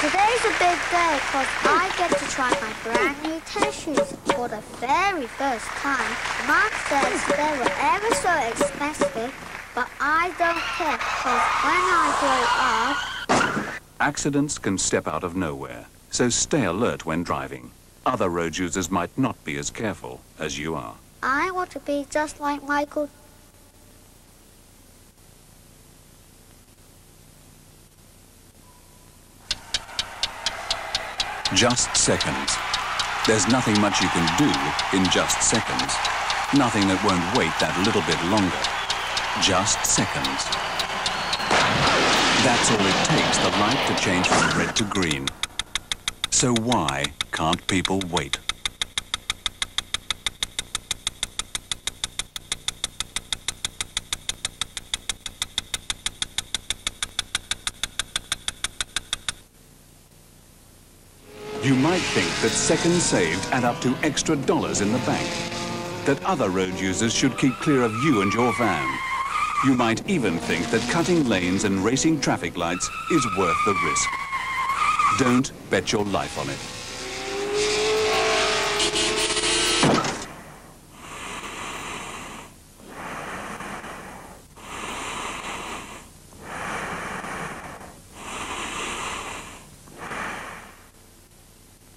Today's a big day because I get to try my brand new tennis shoes for the very first time. Mom says they were ever so expensive, but I don't care because when I grow up... Accidents can step out of nowhere, so stay alert when driving. Other road users might not be as careful as you are. I want to be just like Michael Just seconds. There's nothing much you can do in just seconds. Nothing that won't wait that little bit longer. Just seconds. That's all it takes, the light to change from red to green. So why can't people wait? You might think that seconds saved add up to extra dollars in the bank. That other road users should keep clear of you and your van. You might even think that cutting lanes and racing traffic lights is worth the risk. Don't bet your life on it.